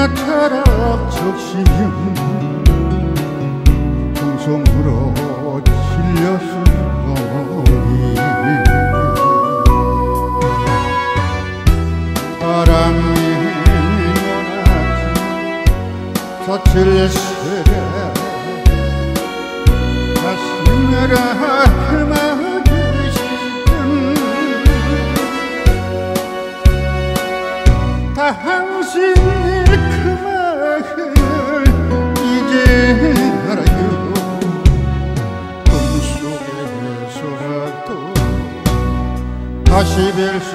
나타락 적시면 정성으로 실렸으니. 바람이 나지 사칠 세례 다시느라 다시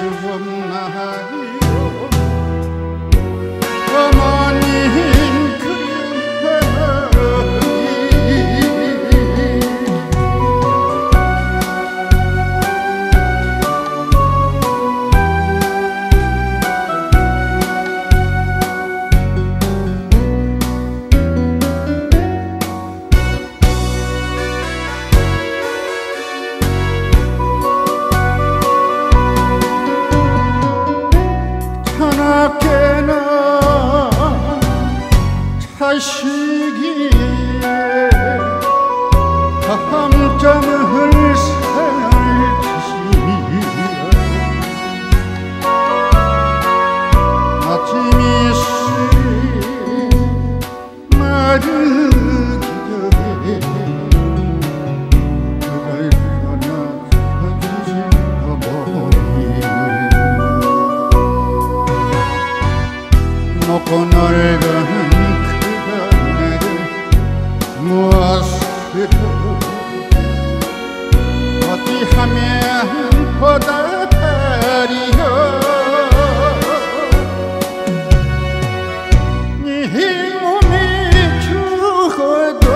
자식이에 감점을 무엇으로 어찌하면 보답하리요 네 몸이 죽어도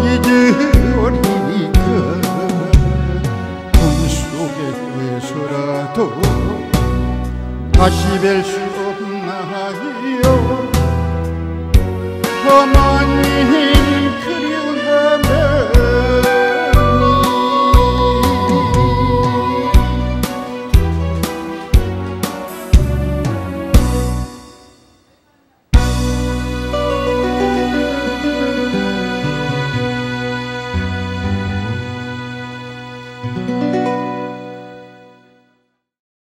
잊으리까 꿈속에 서라도 다시 뵐 수 없나요 그리워